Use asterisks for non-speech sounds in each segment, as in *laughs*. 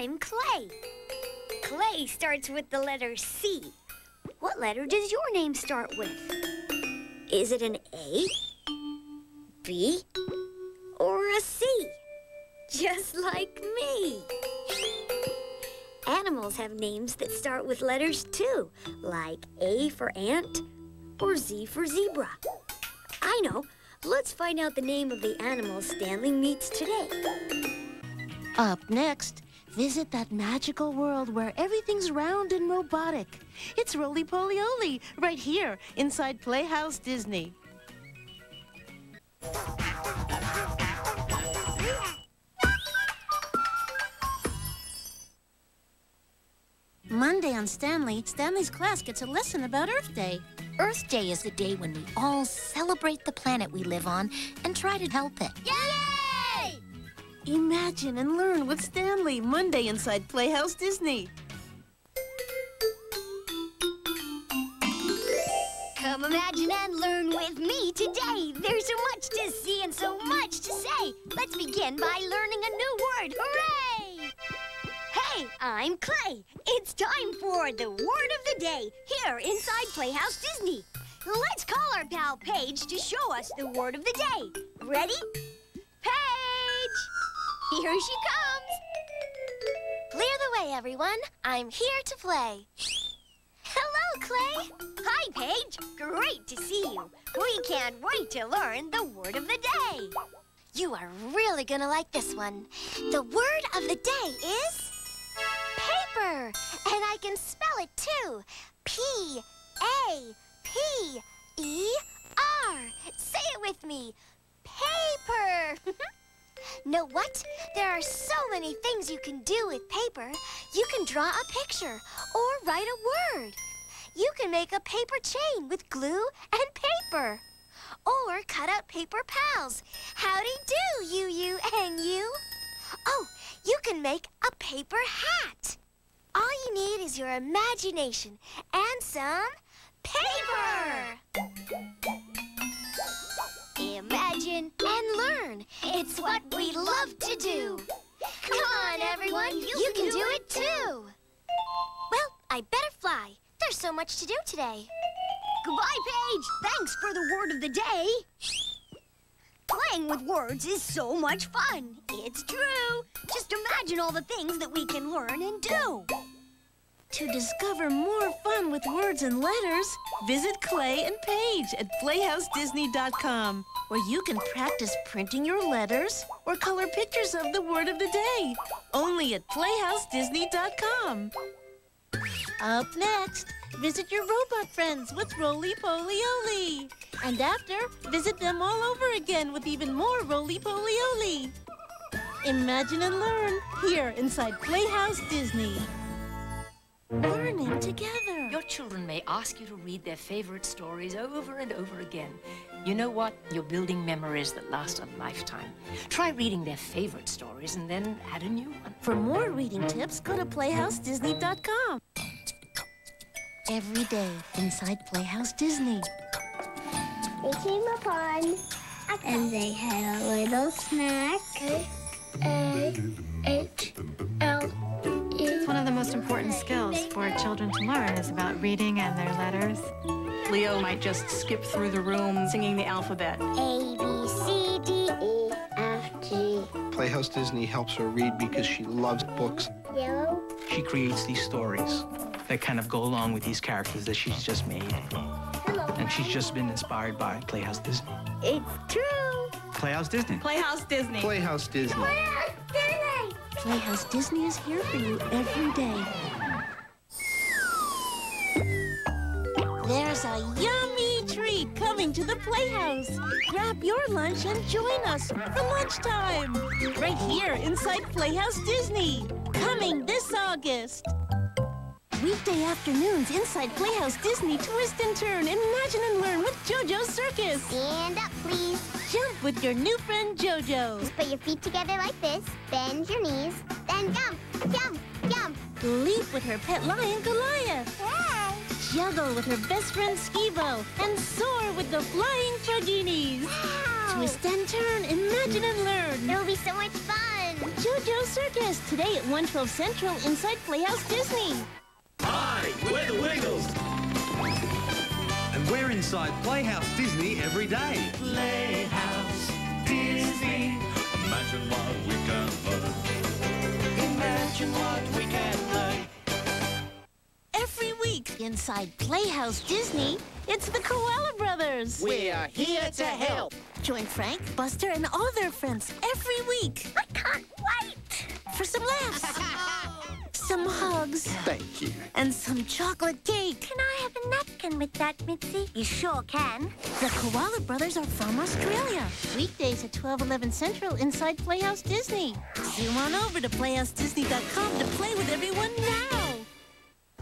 I'm Clay. Clay starts with the letter C. What letter does your name start with? Is it an A, B, or a C? Just like me. Animals have names that start with letters too, like A for ant or Z for zebra. I know. Let's find out the name of the animal Stanley meets today. Up next, visit that magical world where everything's round and robotic. It's Rolie Polie Olie, right here inside Playhouse Disney. Monday on Stanley, Stanley's class gets a lesson about Earth Day. Earth Day is the day when we all celebrate the planet we live on and try to help it. Yay! Imagine and learn with Stanley, Monday inside Playhouse Disney. Come imagine and learn with me today. There's so much to see and so much to say. Let's begin by learning a new word. Hooray! Hey, I'm Clay. It's time for the word of the day here inside Playhouse Disney. Let's call our pal Paige to show us the word of the day. Ready? Paige! Here she comes. Clear the way, everyone. I'm here to play. Hello, Clay. Hi, Paige. Great to see you. We can't wait to learn the word of the day. You are really gonna like this one. The word of the day is paper, and I can spell it too. P A P E R. Say it with me. Paper. *laughs* know what? There are so many things you can do with paper. You can draw a picture or write a word. You can make a paper chain with glue and paper. Or cut out paper pals. Howdy do, you, you, and you. Oh, you can make a paper hat. All you need is your imagination and some paper. Much to do today. Goodbye, Paige. Thanks for the word of the day. Playing with words is so much fun. It's true. Just imagine all the things that we can learn and do. To discover more fun with words and letters, visit Clay and Paige at PlayhouseDisney.com, where you can practice printing your letters or color pictures of the word of the day. Only at PlayhouseDisney.com. Up next, visit your robot friends with Rolie Polie Olie. And after, visit them all over again with even more Rolie Polie Olie. Imagine and learn here inside Playhouse Disney. Learning together. Your children may ask you to read their favorite stories over and over again. You know what? You're building memories that last a lifetime. Try reading their favorite stories and then add a new one. For more reading tips, go to PlayhouseDisney.com. Every day inside Playhouse Disney. They came upon and they had a little snack. A H L E. It's one of the most important skills for children to learn is about reading and their letters. Leo might just skip through the room singing the alphabet. A B C D E F G. Playhouse Disney helps her read because she loves books. Yellow. She creates these stories that kind of go along with these characters that she's just made. Hello. And she's just been inspired by Playhouse Disney. It's true. Playhouse Disney. Playhouse Disney. Playhouse Disney. Playhouse Disney. Playhouse Disney is here for you every day. There's a yummy treat coming to the Playhouse. Grab your lunch and join us for lunchtime. Right here inside Playhouse Disney. Coming this August. Weekday afternoons inside Playhouse Disney Twist and Turn, Imagine and Learn with JoJo's Circus. Stand up, please. Jump with your new friend JoJo. Just put your feet together like this. Bend your knees. Then jump, jump, jump. Leap with her pet lion Goliath. Wow. Juggle with her best friend Skeebo. And soar with the flying Fraginis. Wow. Twist and turn, imagine and learn. It'll be so much fun. JoJo Circus, today at 112 Central inside Playhouse Disney. Hi, we're the Wiggles. And we're inside Playhouse Disney every day. Playhouse Disney. Imagine what we can learn. Imagine what we can learn. Every week inside Playhouse Disney, it's the Koala Brothers. We are here to help. Join Frank, Buster, and all their friends every week. I can't wait. For some laughs, *laughs* some hugs, Thank you. and some chocolate cake. Can I have a napkin with that, Mitzi? You sure can. The Koala Brothers are from Australia. Weekdays at 12, 11 Central inside Playhouse Disney. Zoom on over to playhousedisney.com to play with everyone now.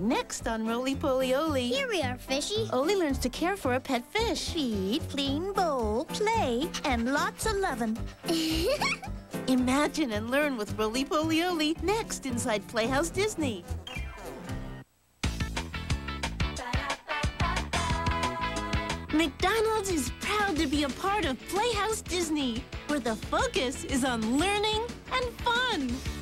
Next on Rolie Polie Olie. Here we are, Fishy. Olie learns to care for a pet fish. Feed, clean bowl, play, and lots of loving. *laughs* Imagine and learn with Rolie Polie Olie next inside Playhouse Disney. McDonald's is proud to be a part of Playhouse Disney, where the focus is on learning and fun.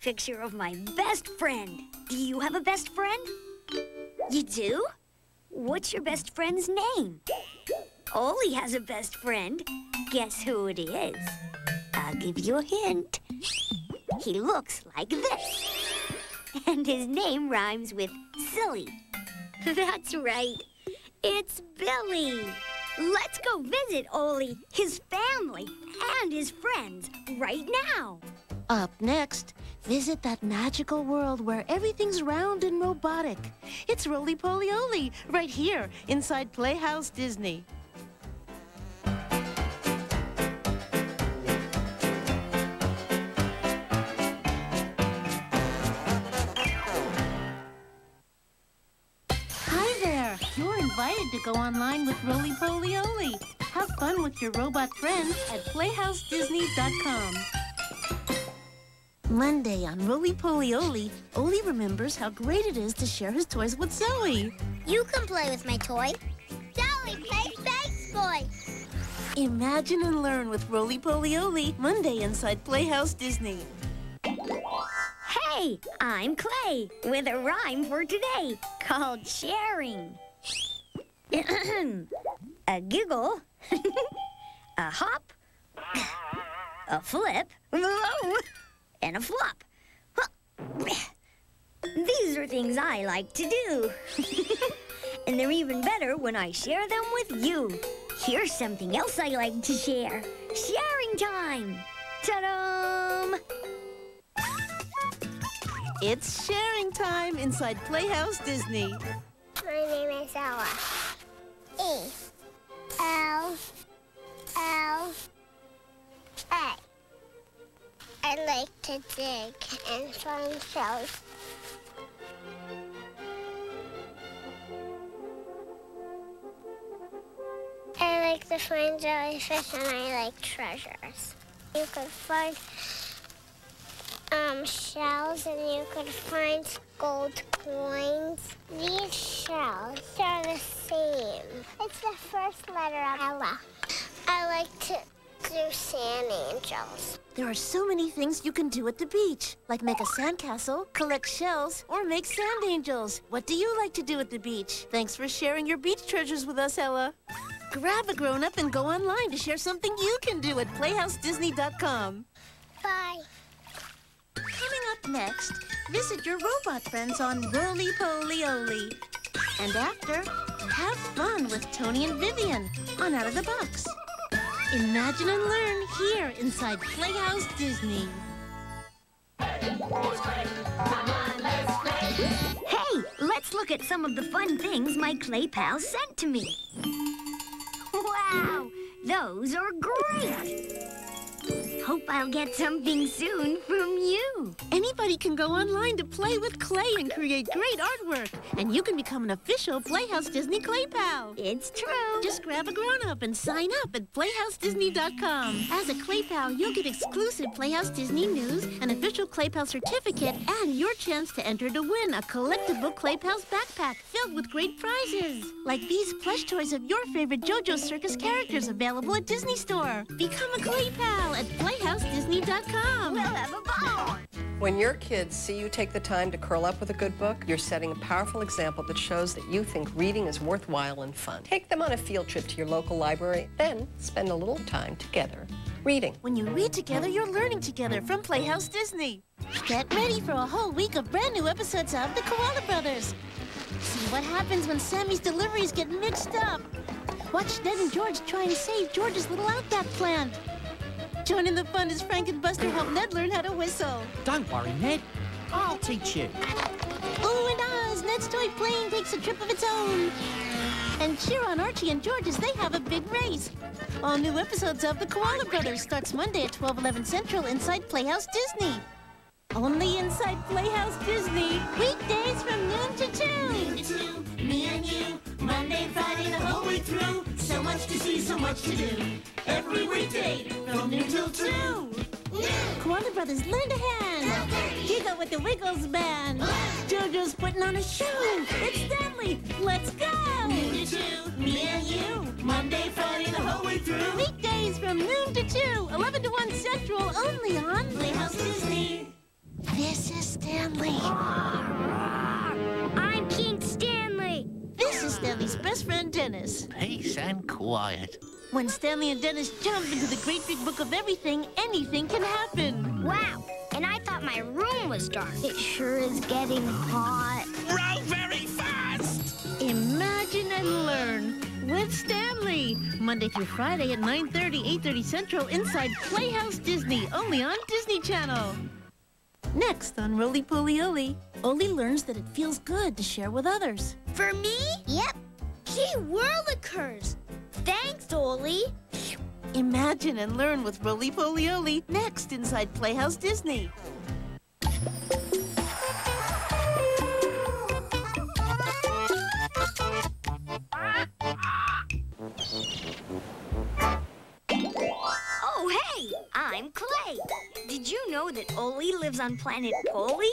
Picture of my best friend. Do you have a best friend? You do? What's your best friend's name? Olie has a best friend. Guess who it is? I'll give you a hint. He looks like this. And his name rhymes with silly. *laughs* That's right. It's Billy. Let's go visit Olie, his family, and his friends right now. Up next, visit that magical world where everything's round and robotic. It's Rolie Polie Olie, right here inside Playhouse Disney. Hi there! You're invited to go online with Rolie Polie Olie. Have fun with your robot friends at PlayhouseDisney.com. Monday on Rolie Polie Olie, Olie remembers how great it is to share his toys with Zoe. You can play with my toy. Zoe, play Space Boy. Imagine and learn with Rolie Polie Olie, Monday inside Playhouse Disney. Hey, I'm Clay with a rhyme for today called sharing. *clears throat* a giggle, *laughs* a hop, *laughs* a flip, *laughs* and a flop. These are things I like to do. *laughs* and they're even better when I share them with you. Here's something else I like to share. Sharing time. Ta-da! It's sharing time inside Playhouse Disney. My name is Ella. E L L I like to dig and find shells. I like to find jellyfish and I like treasures. You could find um, shells and you could find gold coins. These shells are the same. It's the first letter of Ella. I like to do sand angels. There are so many things you can do at the beach, like make a sandcastle, collect shells, or make sand angels. What do you like to do at the beach? Thanks for sharing your beach treasures with us, Ella. Grab a grown-up and go online to share something you can do at PlayhouseDisney.com. Bye. Coming up next, visit your robot friends on Rolie Polie Olie. And after, have fun with Tony and Vivian on Out of the Box. Imagine and learn here inside Playhouse Disney. Hey, let's look at some of the fun things my clay pals sent to me. Wow, those are great! Hope I'll get something soon from. Anybody can go online to play with clay and create great artwork. And you can become an official Playhouse Disney Clay Pal. It's true. Just grab a grown-up and sign up at PlayhouseDisney.com. As a Clay Pal, you'll get exclusive Playhouse Disney news, an official Clay Pal certificate, and your chance to enter to win a collectible Clay Pals backpack filled with great prizes. Like these plush toys of your favorite JoJo Circus characters available at Disney Store. Become a Clay Pal at PlayhouseDisney.com. We'll have a ball. When your kids see you take the time to curl up with a good book, you're setting a powerful example that shows that you think reading is worthwhile and fun. Take them on a field trip to your local library, then spend a little time together reading. When you read together, you're learning together from Playhouse Disney. Get ready for a whole week of brand new episodes of The Koala Brothers. See what happens when Sammy's deliveries get mixed up. Watch Ned and George try and save George's little outback plant. Join in the fun as Frank and Buster help Ned learn how to whistle. Don't worry, Ned. I'll teach you. Ooh and Oz, Ned's toy plane takes a trip of its own. And cheer on Archie and George as they have a big race. All new episodes of The Koala Brothers starts Monday at 12, 11 Central inside Playhouse Disney. Only inside Playhouse Disney, weekdays from noon to 2. Noon to 2, me and you, Monday, Friday, the whole way through. So much to see, so much to do. Every weekday from noon till 2. Koala Brothers, lend a hand. Giggle with the Wiggles Band. JoJo's putting on a show. It's Stanley. Let's go. Noon to 2, me and you, Monday, Friday, the whole way through. Weekdays from noon to 2, 11 to 1 Central, only on Playhouse Disney. This is Stanley. *laughs* This is Stanley's best friend, Dennis. Peace and quiet. When Stanley and Dennis jump into the great big book of everything, anything can happen. Wow. And I thought my room was dark. It sure is getting hot. Row very fast! Imagine and learn with Stanley. Monday through Friday at 9.30, 8.30 Central inside Playhouse Disney, only on Disney Channel. Next on Rolie Polie Olie, Olie learns that it feels good to share with others. For me? Yep. Gee whirlikers. Thanks, Olie. Imagine and learn with Rolie Polie Olie next inside Playhouse Disney. Oh, hey, I'm Clay. Did you know that Olie lives on planet Polie?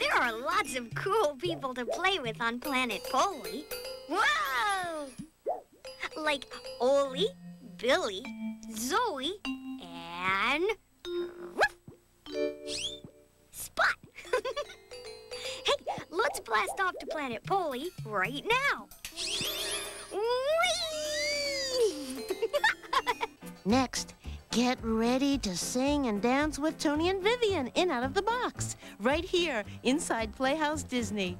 There are lots of cool people to play with on planet Polie. Whoa! Like Olie, Billy, Zoe, and Spot. *laughs* hey, let's blast off to planet Polie right now. *laughs* Next, get ready to sing and dance with Tony and Vivian in Out of the Box, right here inside Playhouse Disney.